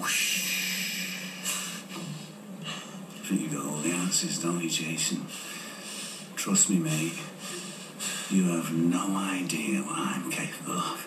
Whoosh. I think you got all the answers, don't you, Jason? Trust me, mate. You have no idea what I'm capable of.